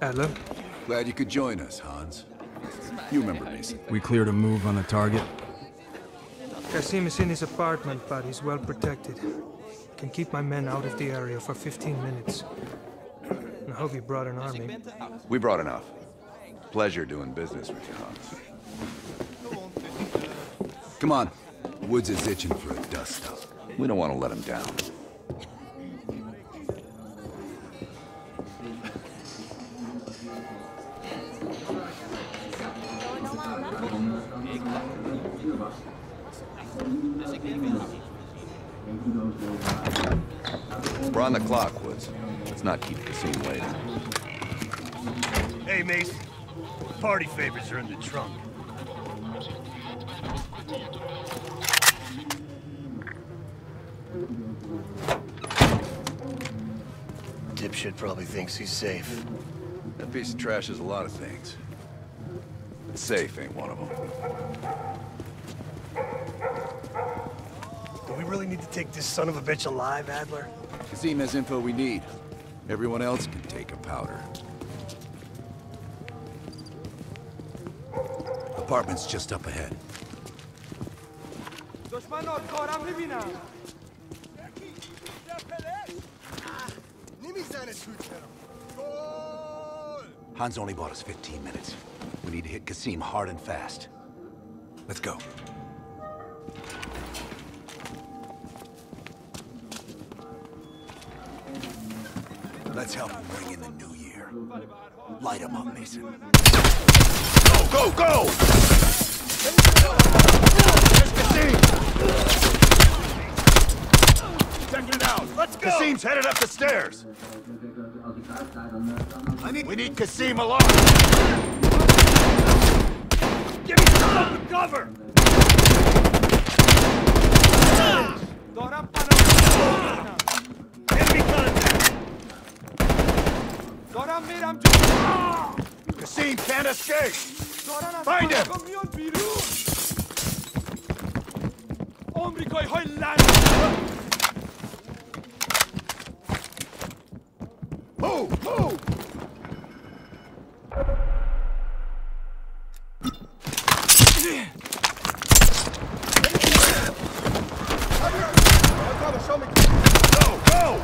Adler? Glad you could join us, Hans. You remember Mason. We cleared a move on the target. Qasim is in his apartment, but he's well protected. Can keep my men out of the area for 15 minutes. I hope you brought an army. We brought enough. Pleasure doing business with you, Hans. Come on. Woods is itching for a dust-up. We don't want to let him down. We're on the clock, Woods. Let's not keep the scene waiting. Hey, Mason. Party favors are in the trunk. Dipshit probably thinks he's safe. That piece of trash is a lot of things. But safe ain't one of them. Do we really need to take this son of a bitch alive, Adler? Qasim has info we need. Everyone else can take a powder. Apartment's just up ahead. Hans only bought us 15 minutes. We need to hit Qasim hard and fast. Let's go. Let's help him bring in the new year. Light him up, Mason. Go, go, go! Checking it out. Let's go! Qasim's headed up the stairs. I need... We need Qasim alive! Give me some cover! Ah! Qasim can't escape! Find him! Move! Move! Go! Go!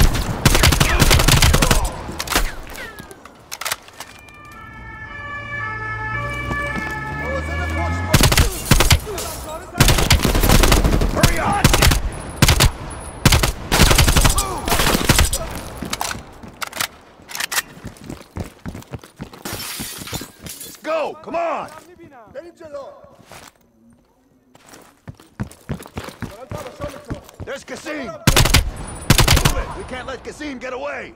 Hurry on! Let's Come on! There's Qasim! We can't let Qasim get away!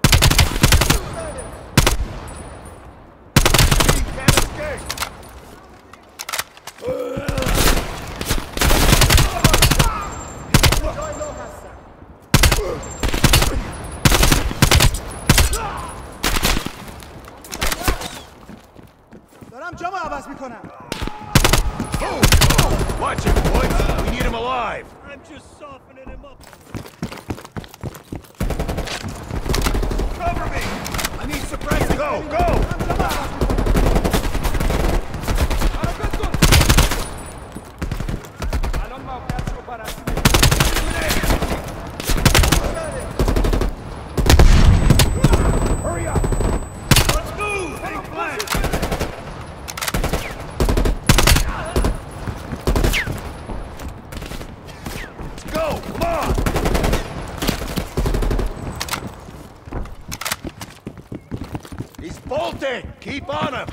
Bolting! Keep on him!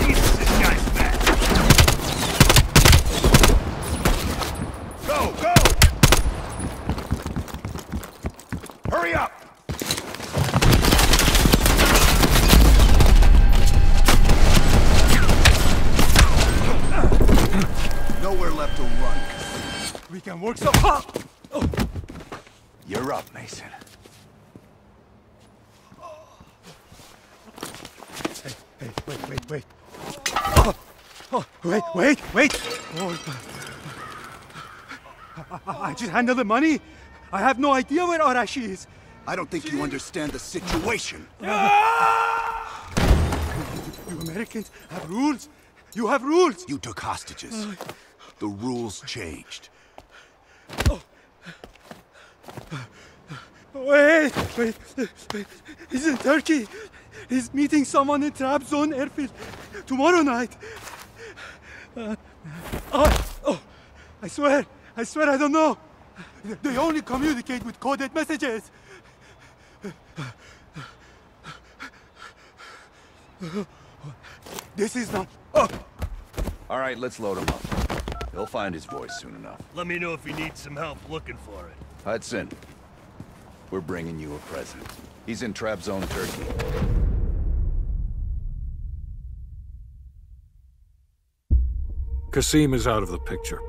Jesus, this guy's mad! Go, go! Hurry up! Nowhere left to run. We can work some hot. You're up, Mason. Hey, wait, wait, wait. Oh, oh, wait, wait, wait. Oh. I, I- just handled the money. I have no idea where Arashi is. I don't think you understand the situation. You Americans have rules. You have rules. You took hostages. Oh. The rules changed. Wait, wait, wait. He's in Turkey. He's meeting someone in Trabzon airfield tomorrow night. Uh, oh, oh, I swear, I swear I don't know. They only communicate with coded messages. This is not. Oh, All right, let's load him up. He'll find his voice soon enough. Let me know if you need some help looking for it. Hudson, we're bringing you a present. He's in Trabzon, Turkey. Qasim is out of the picture.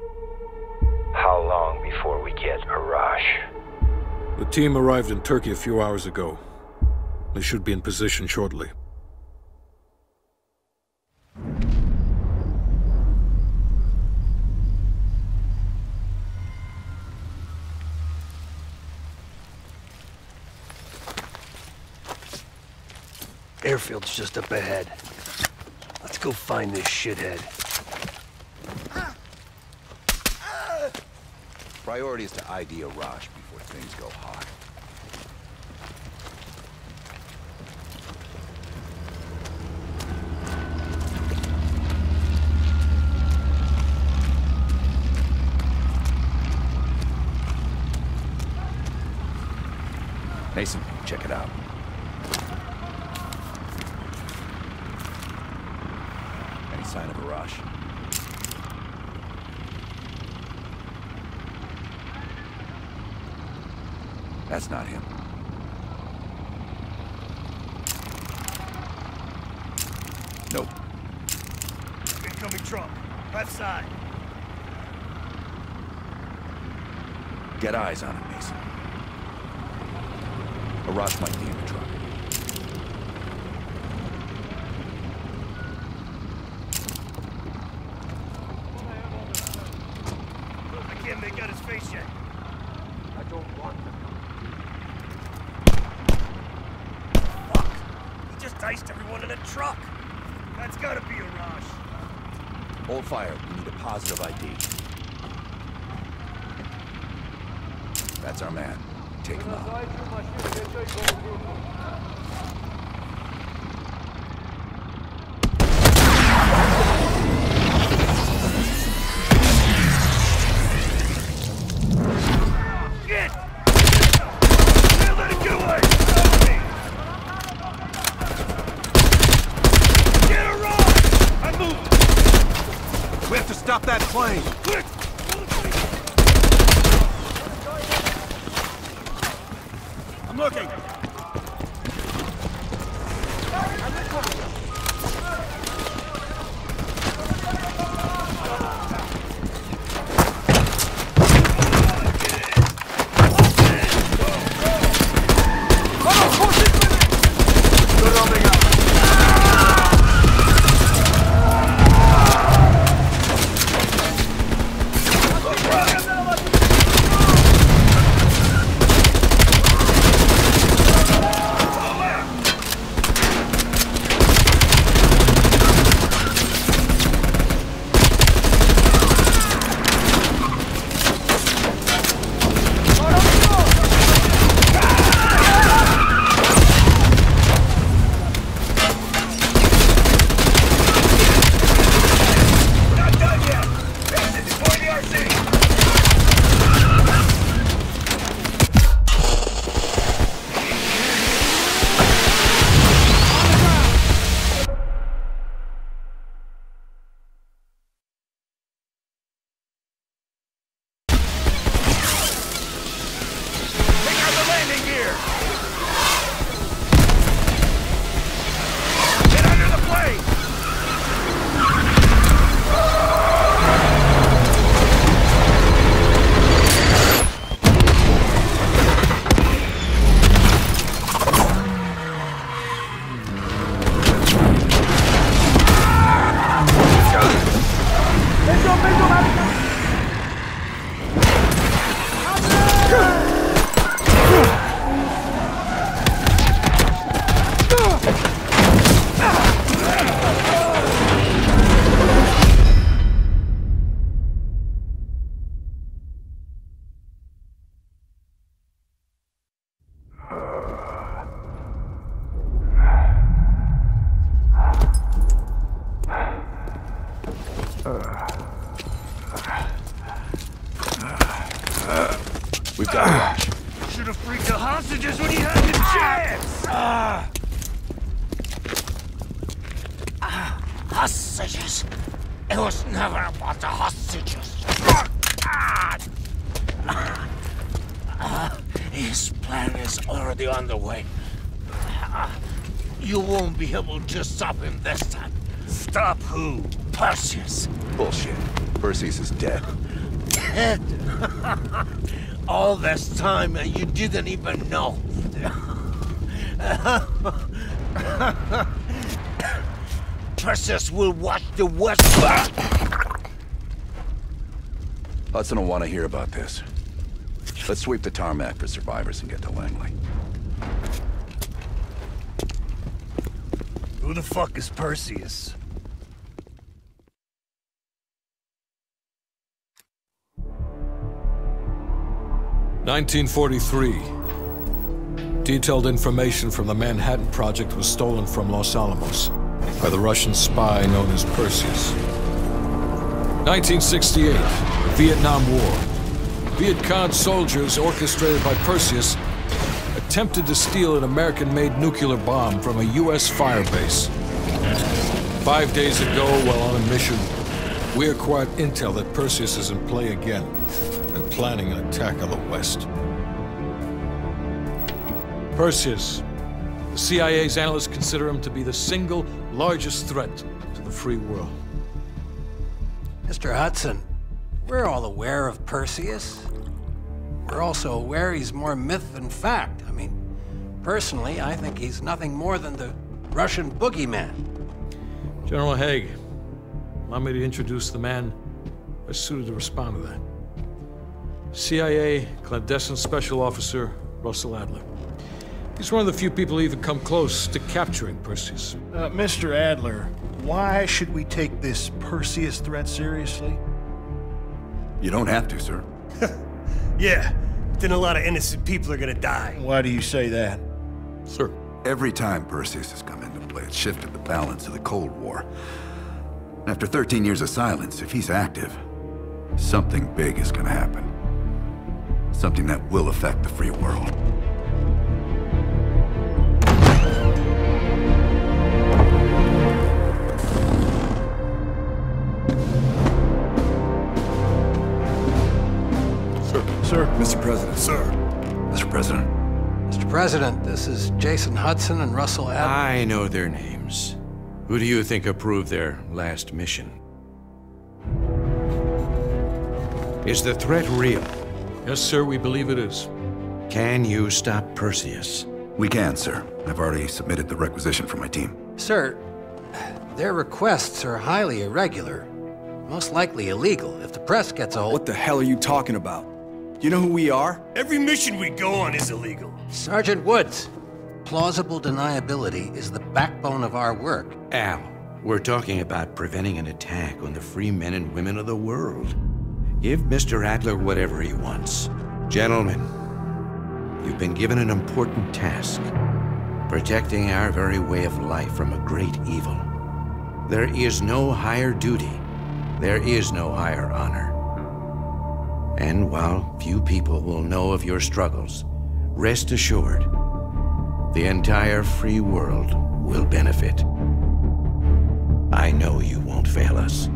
How long before we get Arash? The team arrived in Turkey a few hours ago. They should be in position shortly. Airfield's just up ahead. Let's go find this shithead. Priority is to ID Arash before things go hot. Mason, check it out. Any sign of Arash? That's not him. Nope. Incoming truck. Left side. Get eyes on him, Mason. A Arash might be in the truck. I can't make out his face yet. I don't want to. Fuck. He just diced everyone in a truck. That's gotta be Arash. Hold fire. We need a positive ID. That's our man. Take him out. We have to stop that plane! I'm looking. here. We've got rush. Should have freed the hostages when he had the chance! Ah. Hostages. It was never about the hostages. Ah. His plan is already underway. Ah. You won't be able to stop him this time. Stop who? Perseus. Bullshit. Perseus is dead. Dead. All this time and you didn't even know. Perseus will watch the West. Hudson will want to hear about this. Let's sweep the tarmac for survivors and get to Langley. Who the fuck is Perseus? Nineteen forty-three. Detailed information from the Manhattan Project was stolen from Los Alamos by the Russian spy known as Perseus. 1968, Vietnam War. Viet Cong soldiers, orchestrated by Perseus, attempted to steal an American-made nuclear bomb from a U.S. firebase. Five days ago, while on a mission, we acquired intel that Perseus is in play again and planning an attack on the West. Perseus. The CIA's analysts consider him to be the single largest threat to the free world. Mr. Hudson, we're all aware of Perseus. We're also aware he's more myth than fact. I mean, personally, I think he's nothing more than the Russian boogeyman. General Haig, allow me to introduce the man best suited to respond to that. CIA clandestine special officer Russell Adler. He's one of the few people who even come close to capturing Perseus. Uh, Mr. Adler, why should we take this Perseus threat seriously? You don't have to, sir. Yeah, then a lot of innocent people are gonna die. Why do you say that? Sir. Every time Perseus has come into play, it shifted the balance of the Cold War. After 13 years of silence, if he's active, something big is gonna happen. Something that will affect the free world. Sir. Sir. Mr. President. Sir. Mr. President. Mr. President, this is Jason Hudson and Russell Adler. I know their names. Who do you think approved their last mission? Is the threat real? Yes, sir, we believe it is. Can you stop Perseus? We can, sir. I've already submitted the requisition for my team. Sir, their requests are highly irregular. Most likely illegal if the press gets a hold. What the hell are you talking about? You know who we are? Every mission we go on is illegal. Sergeant Woods, plausible deniability is the backbone of our work. Al, we're talking about preventing an attack on the free men and women of the world. Give Mr. Adler whatever he wants. Gentlemen, you've been given an important task. Protecting our very way of life from a great evil. There is no higher duty. There is no higher honor. And while few people will know of your struggles, rest assured, the entire free world will benefit. I know you won't fail us.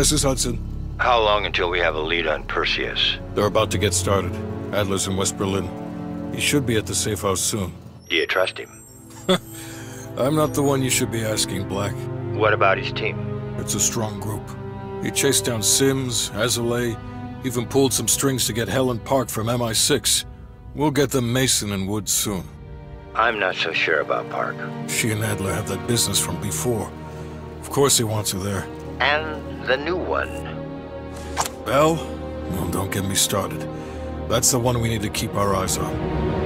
This is Hudson. How long until we have a lead on Perseus? They're about to get started. Adler's in West Berlin. He should be at the safe house soon. Do you trust him? I'm not the one you should be asking, Black. What about his team? It's a strong group. He chased down Sims, Lazar, even pulled some strings to get Helen Park from MI6. We'll get them Mason and Woods soon. I'm not so sure about Park. She and Adler have that business from before. Of course he wants her there. And the new one. Well, don't get me started. That's the one we need to keep our eyes on.